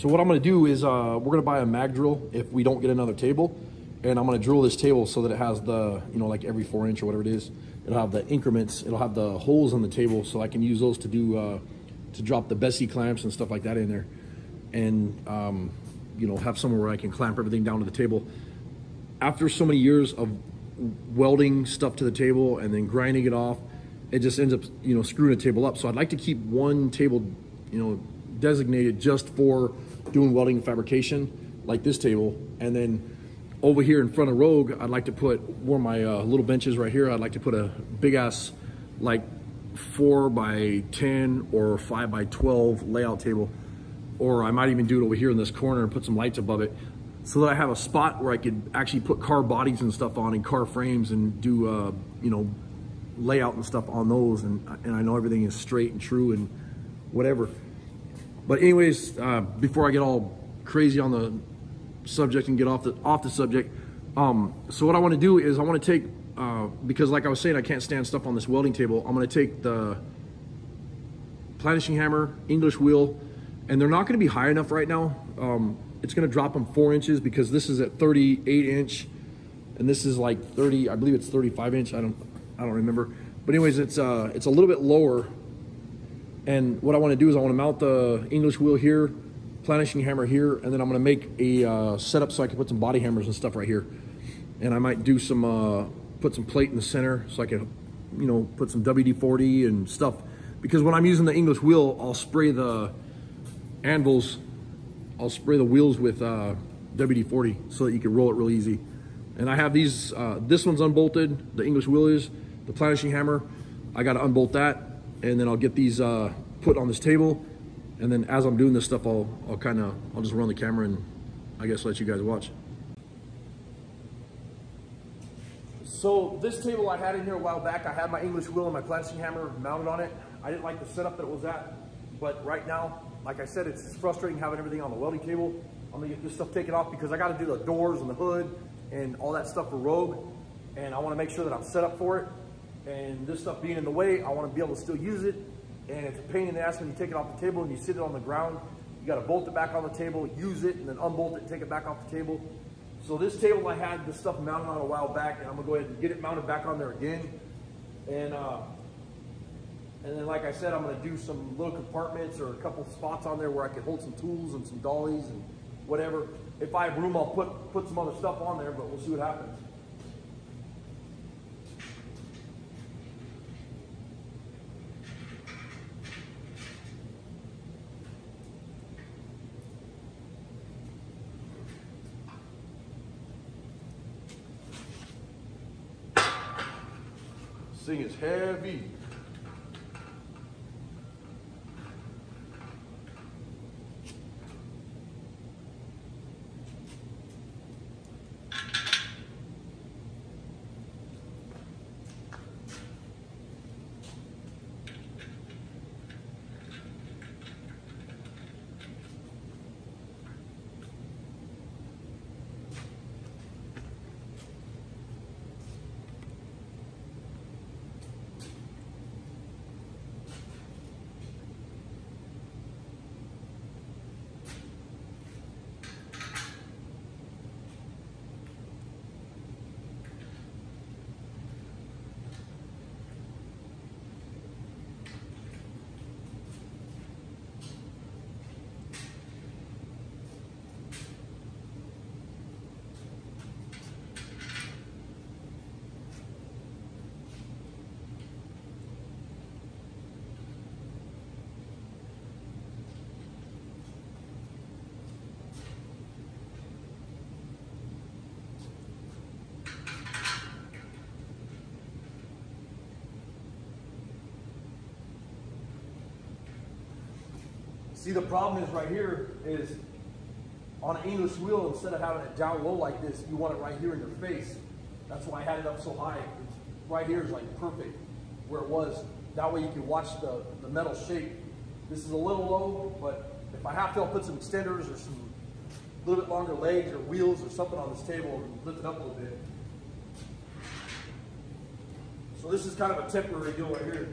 So what I'm gonna do is uh, we're gonna buy a mag drill if we don't get another table, and I'm gonna drill this table so that it has the, you know, like every four inch or whatever it is, it'll have the increments, it'll have the holes on the table so I can use those to do, uh, to drop the Bessey clamps and stuff like that in there. And, um, you know, have somewhere where I can clamp everything down to the table. After so many years of welding stuff to the table and then grinding it off, it just ends up, you know, screwing a table up. So I'd like to keep one table, you know, designated just for doing welding and fabrication, like this table. And then over here in front of Rogue, I'd like to put where my uh, little benches right here, I'd like to put a big ass, like four by 10 or five by 12 layout table. Or I might even do it over here in this corner and put some lights above it so that I have a spot where I could actually put car bodies and stuff on and car frames and do, uh, you know, layout and stuff on those. And, and I know everything is straight and true and whatever. But anyways, uh, before I get all crazy on the subject and get off the off the subject, um, so what I want to do is I want to take uh, because like I was saying, I can't stand stuff on this welding table. I'm going to take the planishing hammer, English wheel, and they're not going to be high enough right now. Um, it's going to drop them four inches because this is at 38 inch, and this is like 30. I believe it's 35 inch. I don't I don't remember. But anyways, it's uh, it's a little bit lower and what I want to do is I want to mount the English wheel here, planishing hammer here, and then I'm going to make a uh, setup so I can put some body hammers and stuff right here. And I might do some, uh, put some plate in the center so I can, you know, put some WD-40 and stuff. Because when I'm using the English wheel, I'll spray the anvils, I'll spray the wheels with uh, WD-40 so that you can roll it real easy. And I have these, uh, this one's unbolted, the English wheel is, the planishing hammer. I got to unbolt that and then I'll get these uh, put on this table. And then as I'm doing this stuff, I'll, I'll kind of, I'll just run the camera and I guess let you guys watch. So this table I had in here a while back, I had my English wheel and my planishing hammer mounted on it. I didn't like the setup that it was at, but right now, like I said, it's frustrating having everything on the welding table. I'm gonna get this stuff taken off because I gotta do the doors and the hood and all that stuff for Rogue. And I wanna make sure that I'm set up for it. And this stuff being in the way, I want to be able to still use it. And it's a pain in the ass when you take it off the table and you sit it on the ground. You got to bolt it back on the table, use it, and then unbolt it take it back off the table. So this table I had this stuff mounted on a while back, and I'm gonna go ahead and get it mounted back on there again. And uh, and then, like I said, I'm gonna do some little compartments or a couple spots on there where I can hold some tools and some dollies and whatever. If I have room, I'll put put some other stuff on there, but we'll see what happens. Thing is heavy. See, the problem is right here is on an English wheel, instead of having it down low like this, you want it right here in your face. That's why I had it up so high. It's, right here is like perfect where it was. That way you can watch the, the metal shape. This is a little low, but if I have to, I'll put some extenders or some a little bit longer legs or wheels or something on this table and lift it up a little bit. So this is kind of a temporary deal right here.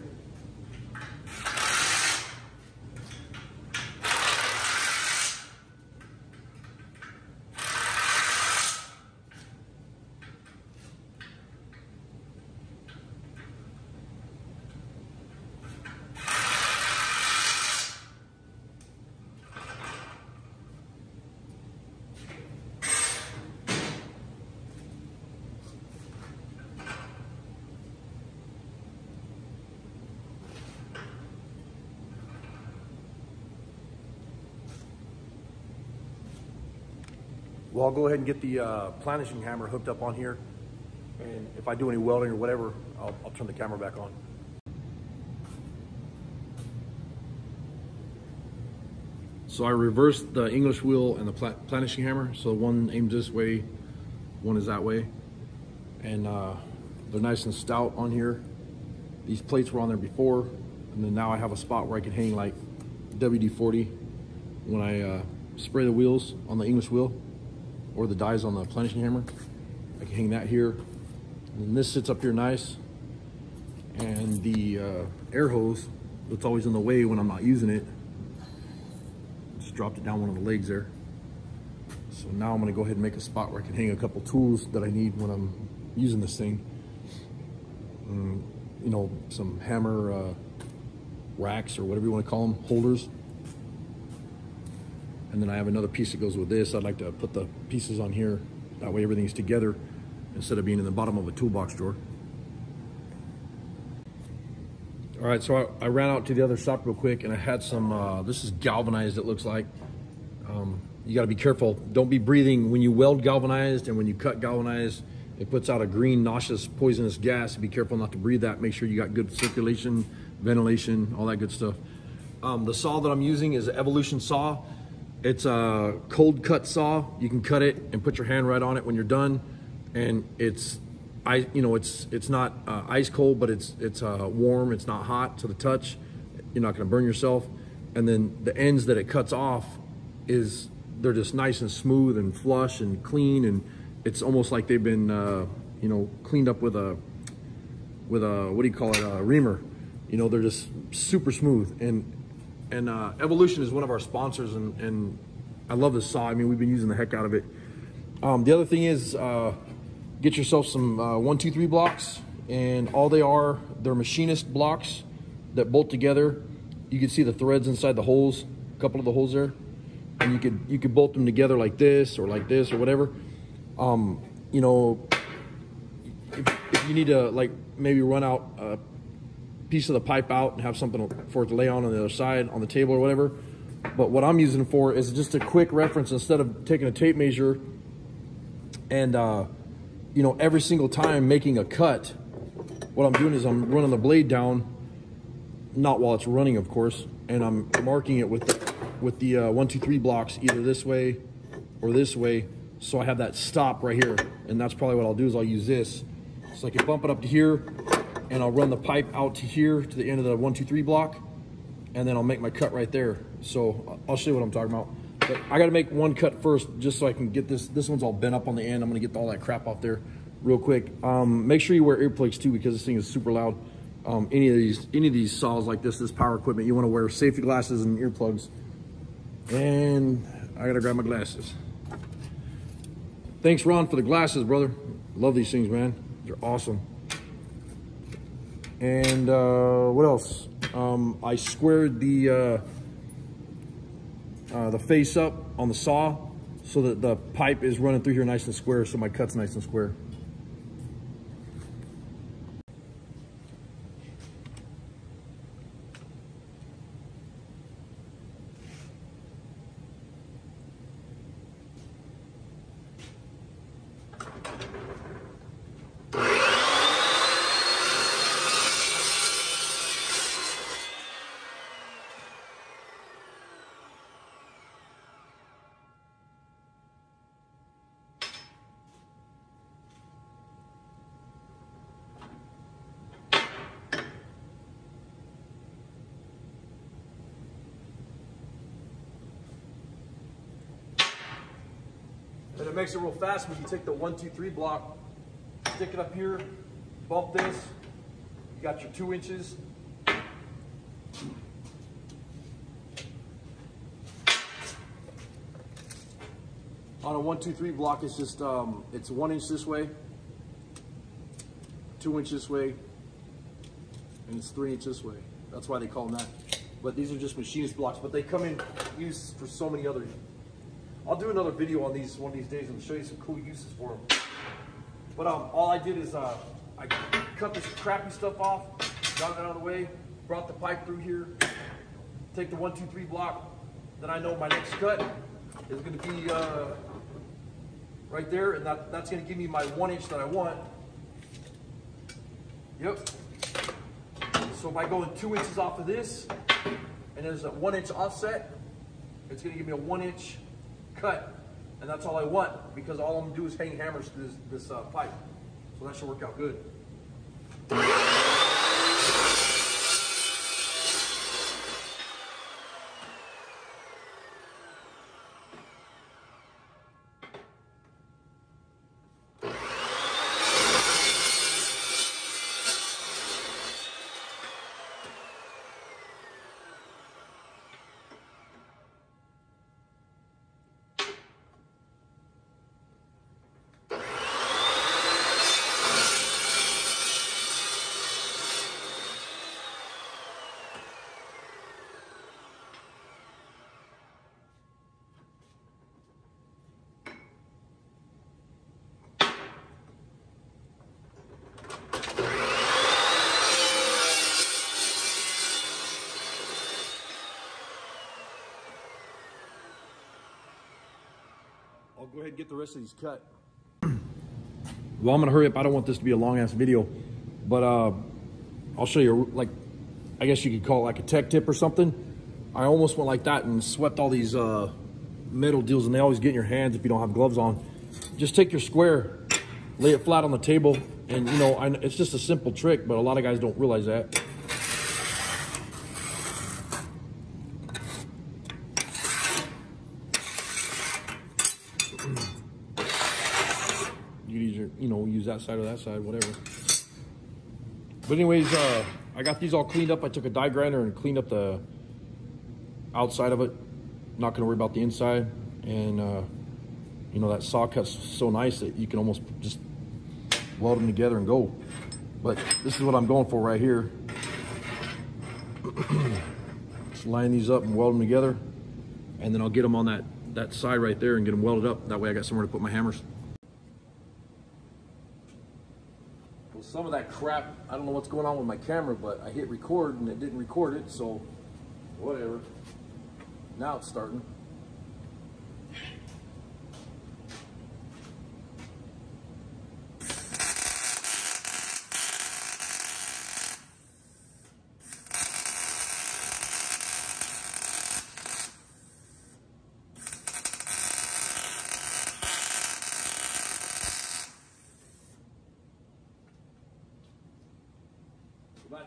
Well, I'll go ahead and get the uh, planishing hammer hooked up on here. And if I do any welding or whatever, I'll, I'll turn the camera back on. So I reversed the English wheel and the planishing hammer. So one aims this way, one is that way. And uh, they're nice and stout on here. These plates were on there before. And then now I have a spot where I can hang like WD-40 when I uh, spray the wheels on the English wheel or the dies on the planishing hammer. I can hang that here. And this sits up here nice. And the uh, air hose that's always in the way when I'm not using it Just dropped it down one of the legs there. So now I'm gonna go ahead and make a spot where I can hang a couple tools that I need when I'm using this thing. Um, you know, some hammer uh, racks or whatever you wanna call them, holders. And then I have another piece that goes with this. I'd like to put the pieces on here. That way everything's together instead of being in the bottom of a toolbox drawer. All right, so I, I, ran out to the other shop real quick and I had some, uh, this is galvanized it looks like. Um, you gotta be careful. Don't be breathing, when you weld galvanized and when you cut galvanized, it puts out a green, nauseous, poisonous gas. Be careful not to breathe that. Make sure you got good circulation, ventilation, all that good stuff. Um, the saw that I'm using is an Evolution saw. It's a cold cut saw. You can cut it and put your hand right on it when you're done. And it's I, you know, it's it's not uh, ice cold, but it's it's uh, warm. It's not hot to the touch. You're not going to burn yourself. And then the ends that it cuts off is they're just nice and smooth and flush and clean, and it's almost like they've been, uh, you know, cleaned up with a with a what do you call it, a reamer. You know, they're just super smooth. And and uh, Evolution is one of our sponsors, and and I love this saw. I mean, we've been using the heck out of it. Um, the other thing is uh, get yourself some uh, one, two, three blocks. And all they are, they're machinist blocks that bolt together. You can see the threads inside the holes, a couple of the holes there. And you could you could bolt them together like this or like this or whatever. Um, you know, if, if you need to like maybe run out a piece of the pipe out and have something for it to lay on on the other side on the table or whatever. But what I'm using for is just a quick reference instead of taking a tape measure and uh, you know, every single time making a cut, what I'm doing is I'm running the blade down, not while it's running, of course, and I'm marking it with the, with the uh, one, two, three blocks, either this way or this way. So I have that stop right here. And that's probably what I'll do is I'll use this. So I can bump it up to here and I'll run the pipe out to here to the end of the one, two, three block. And then I'll make my cut right there. So I'll show you what I'm talking about. But I gotta make one cut first just so I can get this. This one's all bent up on the end. I'm gonna get all that crap off there real quick. Um, make sure you wear earplugs too because this thing is super loud. Um, any of these any of these saws like this, this power equipment, you wanna wear safety glasses and earplugs. And I gotta grab my glasses. Thanks Ron for the glasses, brother. Love these things, man. They're awesome. And uh, what else? Um, I squared the uh, uh, the face up on the saw so that the pipe is running through here nice and square so my cut's nice and square. Makes it real fast when you take the one, two, three block, stick it up here, bump this, you got your two inches. On a one, two, three block, it's just, um, it's one inch this way, two inches this way, and it's three inches this way. That's why they call them that. But these are just machinist blocks, but they come in use for so many other I'll do another video on these one of these days and show you some cool uses for them. But um, all I did is uh, I cut this crappy stuff off, got it out of the way, brought the pipe through here, take the one, two, three block. Then I know my next cut is going to be uh, right there, and that, that's gonna give me my one inch that I want. Yep. So by going two inches off of this, and there's a one inch offset, it's gonna give me a one inch cut. And that's all I want, because all I'm gonna do is hang hammers to this, this uh, pipe. So that should work out good. I'll go ahead and get the rest of these cut. well, I'm gonna hurry up. I don't want this to be a long ass video, but uh, I'll show you like, I guess you could call it like a tech tip or something. I almost went like that and swept all these uh, metal deals and they always get in your hands if you don't have gloves on. Just take your square, lay it flat on the table and you know, I, it's just a simple trick, but a lot of guys don't realize that. You use your, you know, use that side or that side, whatever. But anyways, uh, I got these all cleaned up. I took a die grinder and cleaned up the outside of it. Not gonna worry about the inside. And uh, you know, that saw cuts so nice that you can almost just weld them together and go. But this is what I'm going for right here. just line these up and weld them together. And then I'll get them on that, that side right there and get them welded up. That way I got somewhere to put my hammers. Well, some of that crap, I don't know what's going on with my camera, but I hit record and it didn't record it, so whatever. Now it's starting.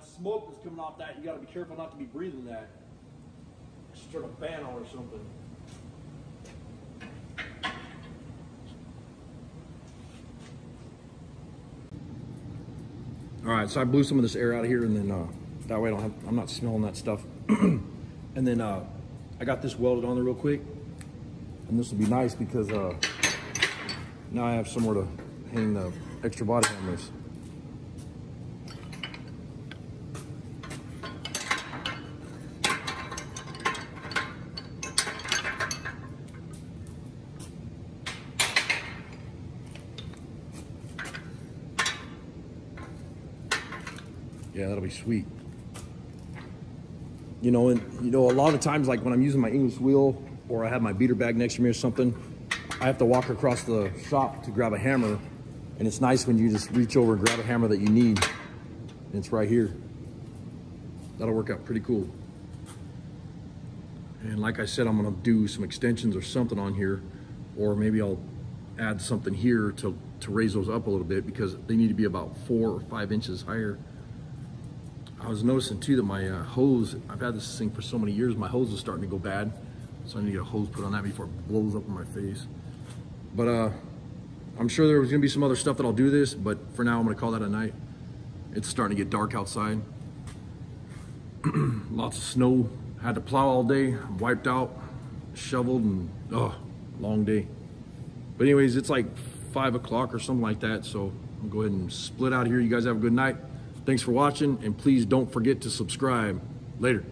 Smoke that's coming off that, you got to be careful not to be breathing that. Just turn a fan on or something. All right, so I blew some of this air out of here, and then uh, that way I don't have, I'm not smelling that stuff. and then uh, I got this welded on there real quick, and this will be nice because uh, now I have somewhere to hang the extra body hammers. Sweet. You know, and you know, a lot of times, like when I'm using my English wheel or I have my beater bag next to me or something, I have to walk across the shop to grab a hammer. And it's nice when you just reach over and grab a hammer that you need. And it's right here. That'll work out pretty cool. And like I said, I'm gonna do some extensions or something on here, or maybe I'll add something here to, to raise those up a little bit because they need to be about four or five inches higher. I was noticing too that my uh, hose, I've had this thing for so many years, my hose is starting to go bad. So I need to get a hose put on that before it blows up in my face. But uh, I'm sure there was gonna be some other stuff that I'll do this, but for now I'm gonna call that a night. It's starting to get dark outside. Lots of snow, had to plow all day, wiped out, shoveled, and oh, long day. But anyways, it's like five o'clock or something like that. So I'll go ahead and split out here. You guys have a good night. Thanks for watching, and please don't forget to subscribe. Later.